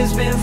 always been